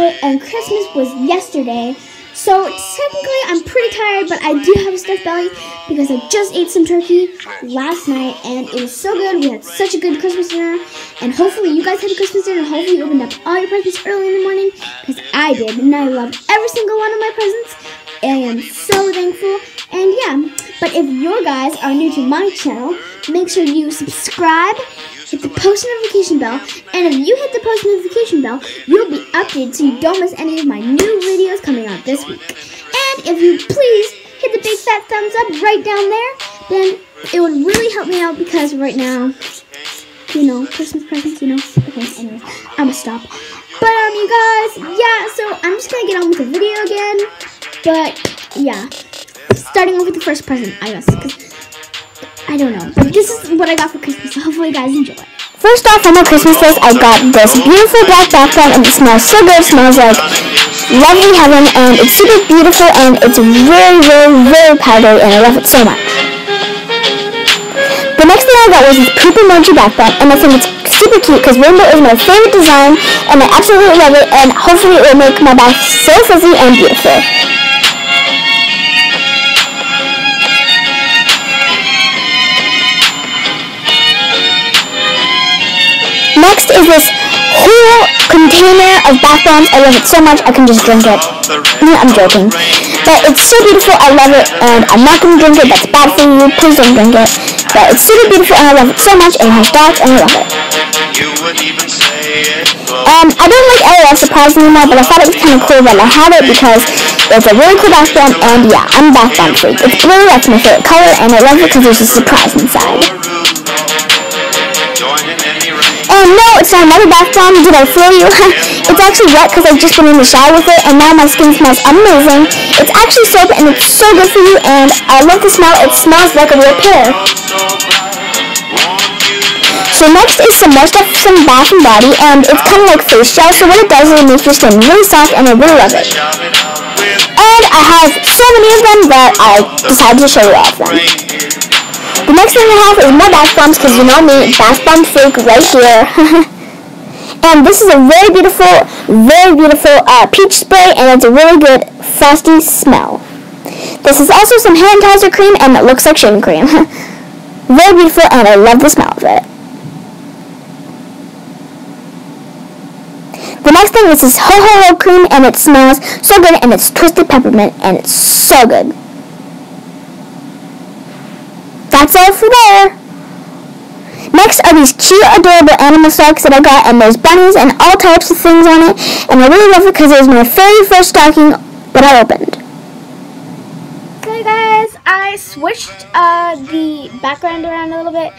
And Christmas was yesterday. So technically I'm pretty tired, but I do have a stuffed belly because I just ate some turkey last night and it was so good. We had such a good Christmas dinner and hopefully you guys had a Christmas dinner. Hopefully you opened up all your presents early in the morning because I did and I loved every single one of my presents. I am so thankful and yeah, but if you guys are new to my channel, make sure you subscribe hit the post notification bell, and if you hit the post notification bell, you'll be updated so you don't miss any of my new videos coming out this week. And if you please hit the big fat thumbs up right down there, then it would really help me out because right now, you know, Christmas presents, you know. Okay, anyway, I'm gonna stop. But um, you guys, yeah, so I'm just gonna get on with the video again. But yeah, starting off with the first present, I guess, because I don't know. But this is what I got for Christmas, so hopefully you guys enjoy. First off, on my Christmas list, I got this beautiful black background, and it smells so good. It smells like lovely heaven, and it's super beautiful, and it's very, very, very powdery, and I love it so much. The next thing I got was this poop emoji background, and I think it's super cute because rainbow is my favorite design, and I absolutely love it, and hopefully it will make my back so fuzzy and beautiful. Next is this whole container of bath bombs. I love it so much, I can just drink it. I'm joking. But it's so beautiful, I love it, and I'm not to drink it. That's bad for you. Please don't drink it. But it's super beautiful, and I love it so much, and it has dots, and I love it. Um, I don't like LOL Surprise anymore, but I thought it was kind of cool that I had it because it's a really cool bath bomb, and yeah, I'm a bath bomb freak. It's blue, that's my favorite color, and I love it because there's a surprise inside. Oh no, it's not another bath bomb. Did I fool you? it's actually wet because I've just been in the shower with it and now my skin smells amazing. It's actually soap and it's so good for you and I love the smell. It smells like a real pear. So next is some more stuff from Bath and Body and it's kind of like face gel. So what it does is it makes your skin really soft and I really love it. And I have so many of them that I decided to show you off them. The next thing I have is more bath bombs because you know me, bath bomb freak right here. and this is a very beautiful, very beautiful uh, peach spray and it's a really good frosty smell. This is also some hand sanitizer cream and it looks like shaving cream. very beautiful and I love the smell of it. The next thing is this Ho Ho Ho cream and it smells so good and it's twisted peppermint and it's so good that's all for there. Next are these cute, adorable animal socks that I got, and there's bunnies and all types of things on it, and I really love it because it was my very first stocking that I opened. Okay, guys, I switched uh, the background around a little bit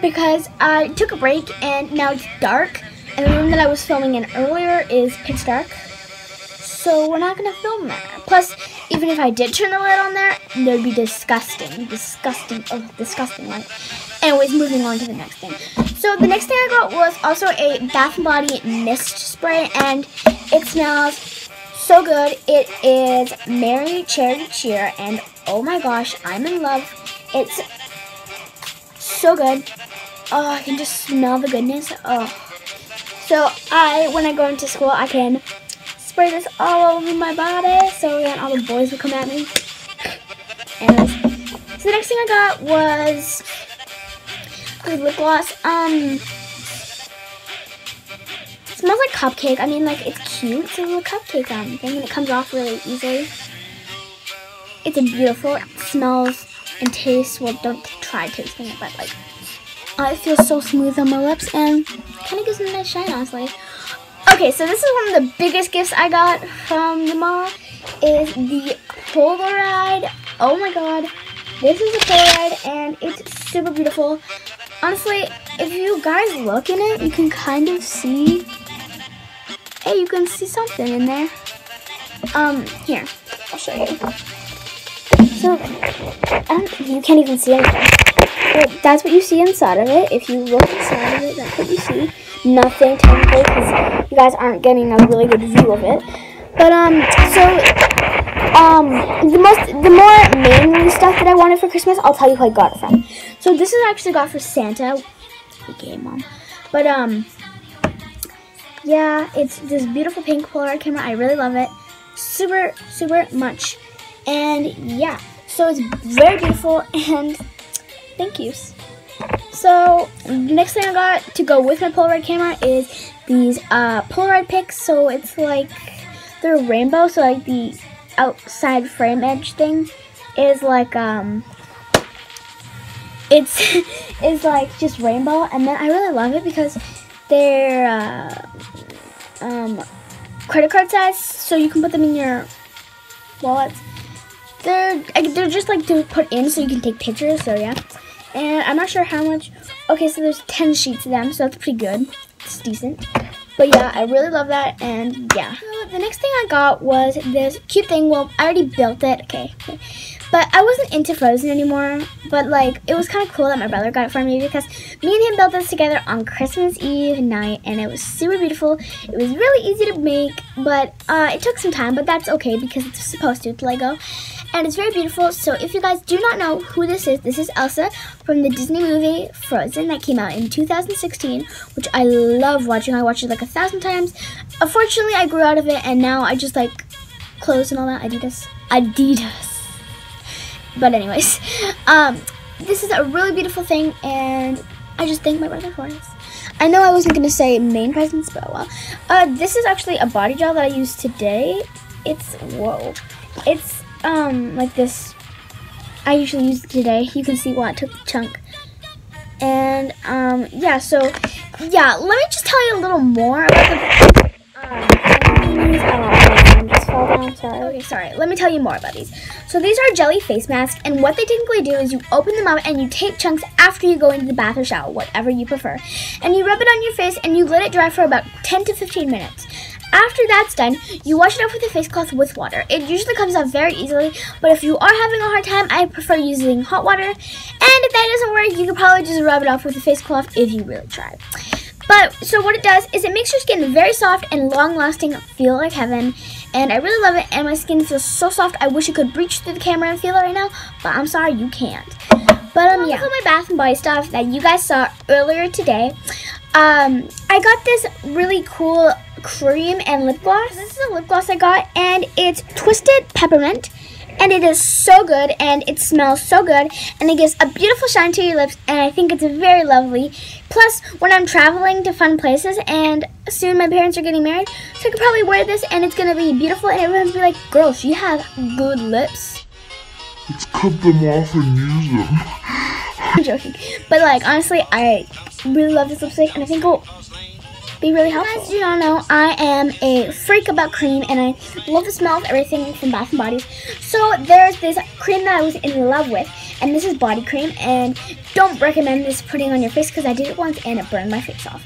because I took a break and now it's dark, and the room that I was filming in earlier is pitch dark so we're not gonna film there. Plus, even if I did turn the light on there, would be disgusting, disgusting, oh, disgusting light. Anyways, moving on to the next thing. So the next thing I got was also a Bath & Body mist spray, and it smells so good. It is Merry Cherry Cheer, and oh my gosh, I'm in love. It's so good. Oh, I can just smell the goodness. Oh. So I, when I go into school, I can spray this all over my body so that all the boys will come at me. Anyways, so the next thing I got was a lip gloss. Um, smells like cupcake. I mean, like, it's cute. It's a little cupcake um, thing, and it comes off really easily. It's a beautiful. It smells and tastes. Well, don't try tasting it, but, like, uh, it feels so smooth on my lips, and kind of gives me a nice shine, honestly. Okay, so this is one of the biggest gifts I got from the mall is the Polaroid. Oh my god. This is a Polaroid and it's super beautiful. Honestly, if you guys look in it, you can kind of see, hey, you can see something in there. Um, here, I'll show you. So, um, you can't even see anything. But that's what you see inside of it. If you look inside of it, that's what you see nothing technically because you guys aren't getting a really good view of it. But um, so um, the most, the more main stuff that I wanted for Christmas, I'll tell you who I got it from. So this is actually got for Santa. Okay, mom. But um, yeah, it's this beautiful pink Polaroid camera. I really love it, super, super much. And yeah, so it's very beautiful and thank yous. So next thing I got to go with my Polaroid camera is these uh, Polaroid pics. So it's like they're rainbow. So like the outside frame edge thing is like um it's it's like just rainbow and then I really love it because they're uh, um, credit card size so you can put them in your wallets they're they're just like to put in so you can take pictures so yeah and I'm not sure how much okay so there's 10 sheets of them so that's pretty good it's decent but yeah, I really love that, and yeah. So the next thing I got was this cute thing. Well, I already built it, okay. But I wasn't into Frozen anymore, but like, it was kind of cool that my brother got it for me because me and him built this together on Christmas Eve night, and it was super beautiful. It was really easy to make, but uh, it took some time, but that's okay because it's supposed to, it's Lego and it's very beautiful. So if you guys do not know who this is, this is Elsa from the Disney movie Frozen that came out in 2016, which I love watching. I watched it like a thousand times. Unfortunately, I grew out of it, and now I just like clothes and all that. Adidas. Adidas. But anyways, um, this is a really beautiful thing, and I just thank my brother for this. I know I wasn't going to say main presents, but well. Uh, this is actually a body gel that I used today. It's, whoa. It's um, like this. I usually use it today. You can see why I took the chunk. And, um, yeah, so, yeah, let me just tell you a little more about the, um. Okay, sorry, let me tell you more about these. So these are jelly face masks, and what they technically do is you open them up and you take chunks after you go into the bath or shower, whatever you prefer. And you rub it on your face and you let it dry for about 10 to 15 minutes. After that's done, you wash it off with a face cloth with water. It usually comes off very easily, but if you are having a hard time, I prefer using hot water. And if that doesn't work, you can probably just rub it off with a face cloth if you really try. But, so what it does is it makes your skin very soft and long-lasting, feel like heaven. And I really love it, and my skin feels so soft, I wish you could reach through the camera and feel it right now, but I'm sorry, you can't. But, um, yeah. my Bath & Body stuff that you guys saw earlier today. Um, I got this really cool cream and lip gloss. This is a lip gloss I got, and it's Twisted Peppermint. And it is so good, and it smells so good, and it gives a beautiful shine to your lips, and I think it's very lovely. Plus, when I'm traveling to fun places, and soon my parents are getting married, so I could probably wear this, and it's going to be beautiful, and everyone's going to be like, girl, she has good lips. Let's cut them off and use them. I'm joking. But, like, honestly, I really love this lipstick, and I think it'll be really helpful. As you all know, I am a freak about cream and I love the smell of everything from Bath & Body. So there's this cream that I was in love with and this is body cream and don't recommend this putting on your face because I did it once and it burned my face off.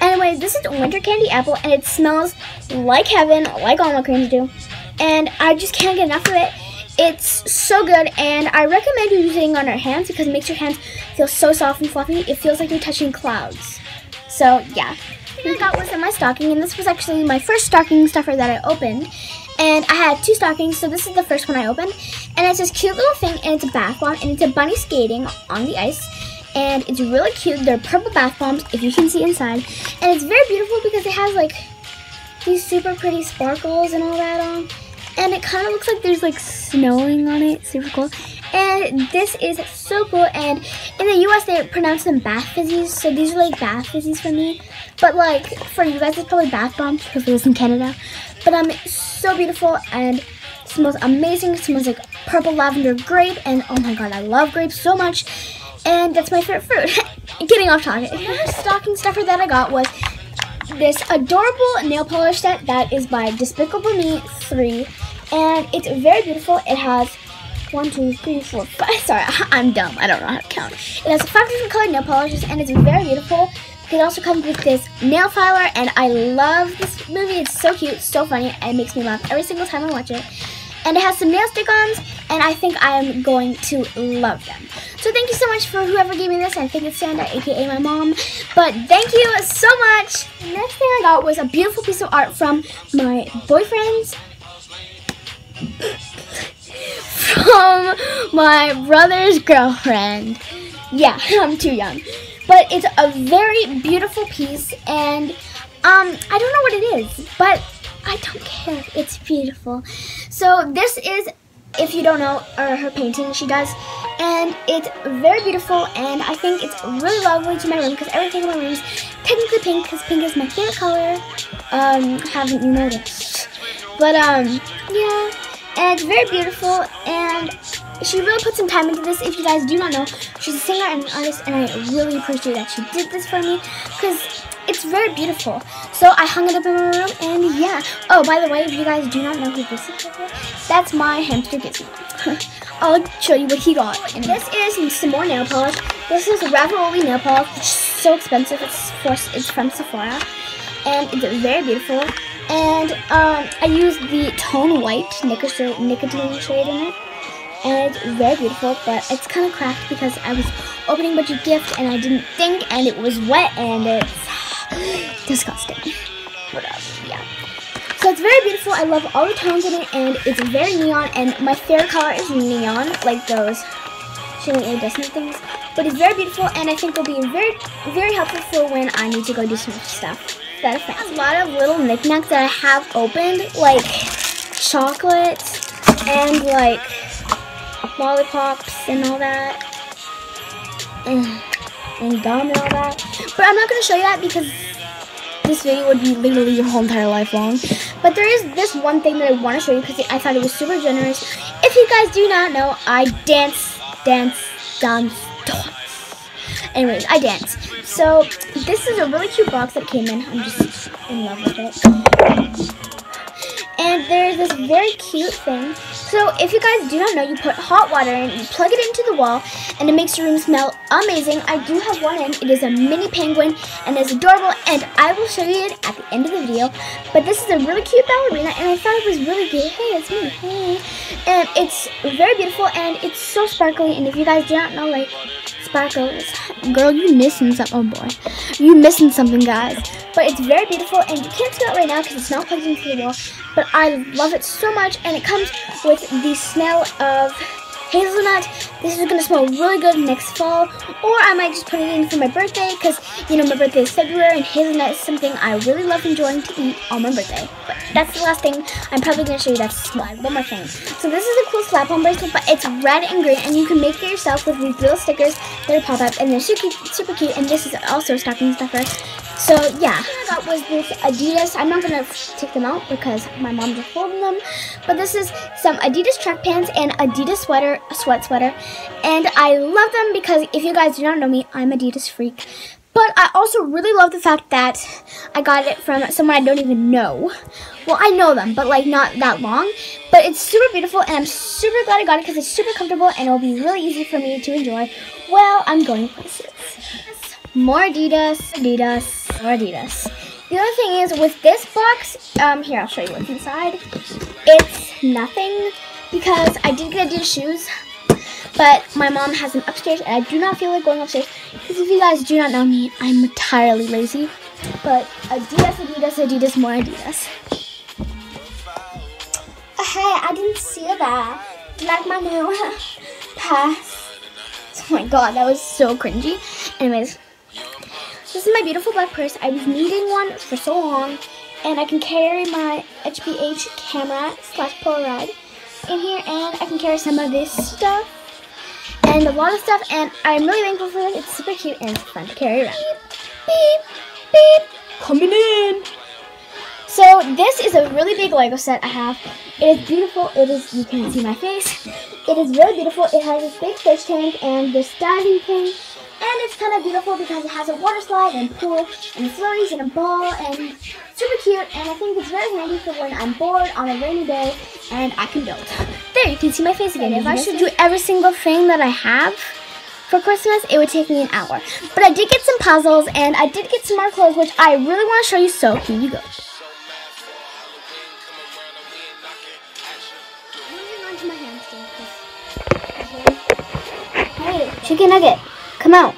Anyway, this is Winter Candy Apple and it smells like heaven, like all my creams do. And I just can't get enough of it. It's so good and I recommend using on our hands because it makes your hands feel so soft and fluffy. It feels like you're touching clouds. So yeah, I got was in my stocking, and this was actually my first stocking stuffer that I opened. And I had two stockings, so this is the first one I opened. And it's this cute little thing, and it's a bath bomb, and it's a bunny skating on the ice. And it's really cute. They're purple bath bombs, if you can see inside. And it's very beautiful because it has like these super pretty sparkles and all that on. And it kind of looks like there's like snowing on it. Super cool. And this is so cool. And in the US, they pronounce them bath fizzies. So these are like bath fizzies for me. But like for you guys, it's probably bath bombs because it was in Canada. But um, so beautiful and smells amazing. It smells like purple lavender grape. And oh my god, I love grapes so much. And that's my favorite fruit. Getting off topic. The stocking stuffer that I got was this adorable nail polish set that is by Despicable Me 3. And it's very beautiful. It has one, two, three, four, five. Sorry, I'm dumb. I don't know how to count. It has five different colored nail polishes, and it's very beautiful. It also comes with this nail filer, and I love this movie. It's so cute, so funny, and it makes me laugh every single time I watch it. And it has some nail stick-ons, and I think I am going to love them. So thank you so much for whoever gave me this. I think it's Santa, aka my mom. But thank you so much. The next thing I got was a beautiful piece of art from my boyfriend's from my brother's girlfriend. Yeah, I'm too young. But it's a very beautiful piece and um I don't know what it is, but I don't care. It's beautiful. So this is if you don't know uh, her painting she does and it's very beautiful and I think it's really lovely to my room because everything in my room is technically pink because pink is my favorite color um haven't you noticed but um yeah and it's very beautiful and she really put some time into this if you guys do not know she's a singer and an artist and I really appreciate that she did this for me because it's very beautiful. So I hung it up in my room, and yeah. Oh, by the way, if you guys do not know who this is, that's my hamster Gizmo. I'll show you what he got. And this is some more nail polish. This is Ravioli nail polish, which is so expensive. It's for, it's from Sephora, and it's very beautiful. And um, I used the Tone White nicotine shade in it and it's very beautiful, but it's kind of cracked because I was opening a bunch of gifts and I didn't think, and it was wet, and it's disgusting. Whatever, yeah. So it's very beautiful. I love all the tones in it, and it's very neon. And my favorite color is neon, like those showing iridescent things. But it's very beautiful, and I think will be very, very helpful for when I need to go do some stuff. That a lot of little knickknacks that I have opened, like chocolates and like lollipops and all that. And and gum and all that. But I'm not going to show you that because this video would be literally your whole entire life long. But there is this one thing that I want to show you because I thought it was super generous. If you guys do not know, I dance, dance, dance. Anyways, I dance. So this is a really cute box that came in. I'm just in love with it. And there's this very cute thing so if you guys do not know, you put hot water in, you plug it into the wall, and it makes your room smell amazing. I do have one in. It is a mini penguin, and it's adorable, and I will show you it at the end of the video. But this is a really cute ballerina, and I thought it was really cute. Hey, it's me. Hey. And it's very beautiful, and it's so sparkly, and if you guys do not know, like, sparkles, girl, you missing something. Oh, boy. You missing something, guys. But it's very beautiful, and you can't smell it right now because it's not plugged into the wall. But I love it so much, and it comes with the smell of hazelnut. This is to smell really good next fall. Or I might just put it in for my birthday because, you know, my birthday is February and hazelnut is something I really love enjoying to eat on my birthday. But that's the last thing I'm probably to show you that's small. One more thing. So this is a cool slap-on bracelet, but it's red and green and you can make it yourself with these little stickers that pop up and they're super cute. And this is also a stocking stuffer. So yeah, I got was this Adidas. I'm not gonna take them out because my mom just folded them. But this is some Adidas track pants and Adidas sweater, sweat sweater. And I love them because if you guys do not know me, I'm Adidas freak. But I also really love the fact that I got it from someone I don't even know. Well, I know them, but like not that long. But it's super beautiful and I'm super glad I got it because it's super comfortable and it'll be really easy for me to enjoy while I'm going places. More Adidas, Adidas, or Adidas. The other thing is with this box, um, here I'll show you what's inside. It's nothing because I did get Adidas shoes, but my mom has them upstairs and I do not feel like going upstairs because if you guys do not know me, I'm entirely lazy. But Adidas, Adidas, Adidas, more Adidas. Oh, hey, I didn't see that. Like my new pass. Oh my god, that was so cringy. Anyways. This is my beautiful black purse. I was needing one for so long, and I can carry my HBH camera slash Polaroid in here, and I can carry some of this stuff and a lot of stuff, and I'm really thankful for it. It's super cute and it's fun to carry around. Beep, beep, coming in. So this is a really big Lego set I have. It is beautiful. It is, you can't see my face. It is really beautiful. It has this big fish tank and this diving thing and it's kind of beautiful because it has a water slide and pool and floaties and a ball and super cute. And I think it's very handy for when I'm bored on a rainy day and I can build. There, you can see my face again. If I should do every single thing that I have for Christmas, it would take me an hour. But I did get some puzzles and I did get some more clothes, which I really want to show you. So here you go. Chicken nugget. Come out.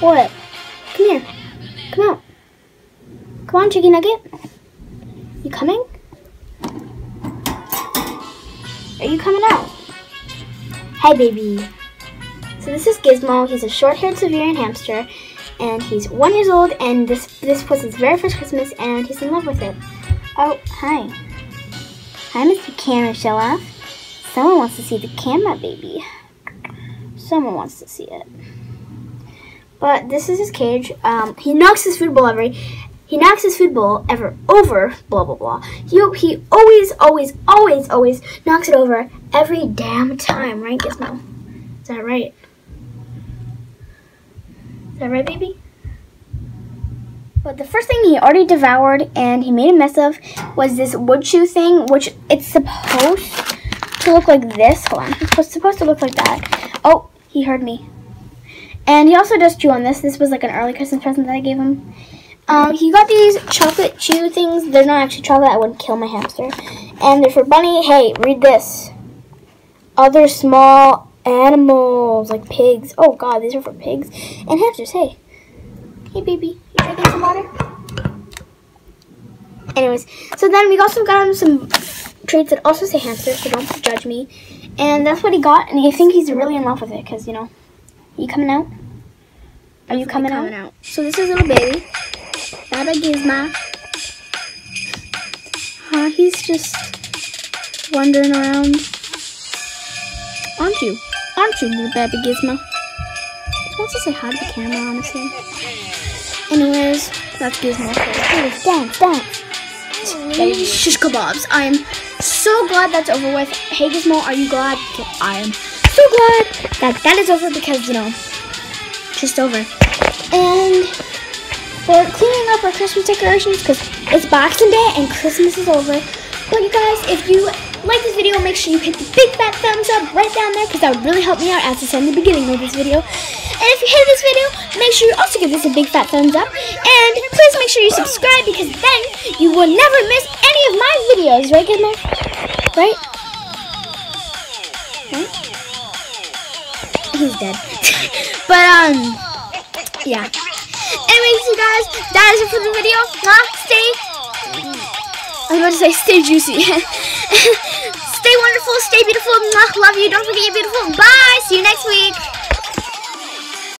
What? Come here. Come out. Come on, chicken nugget. You coming? Are you coming out? Hi, baby. So this is Gizmo. He's a short-haired Siberian hamster, and he's one years old. And this this was his very first Christmas, and he's in love with it. Oh, hi. Hi, Mr. Camera Show Off. Someone wants to see the camera, baby. Someone wants to see it. But this is his cage. Um, he knocks his food bowl every. He knocks his food bowl ever over. Blah blah blah. He he always always always always knocks it over every damn time, right, Gizmo? Is that right? Is that right, baby? But the first thing he already devoured and he made a mess of was this wood shoe thing, which it's supposed to look like this. Hold on. It's supposed to look like that. Oh, he heard me. And he also does chew on this. This was like an early Christmas present that I gave him. Um, he got these chocolate chew things. They're not actually chocolate. I wouldn't kill my hamster. And they're for Bunny. Hey, read this. Other small animals, like pigs. Oh, God, these are for pigs. And hamsters, hey. Hey, baby. You drinking some water? Anyways, so then we also got him some treats that also say hamster, so don't judge me. And that's what he got, and I think he's really in love with it, because, you know, Are you coming out? Are you coming, coming out? So this is little baby. Baba Gizmo. Huh, he's just wandering around. Aren't you? Aren't you, little baby Gizmo? He wants to say hi to the camera, honestly. Anyways, that's Gizmo. Dance, dance. Shish kebabs. I am so glad that's over with. Hey Gizmo, are you glad? I am so glad that that is over because, you know, just over. And we're cleaning up our Christmas decorations because it's Boxing Day and Christmas is over. But you guys, if you like this video, make sure you hit the big fat thumbs up right down there because that would really help me out as I said in the beginning of this video. And if you hate this video, make sure you also give this a big fat thumbs up. And please make sure you subscribe because then you will never miss any of my videos, right, Gizmo? Right? Right? He's dead. but, um, yeah. Anyways, you guys, that is it for the video. Huh? Stay. I was about to say stay juicy. stay wonderful, stay beautiful. Love you. Don't forget you're beautiful. Bye. See you next week.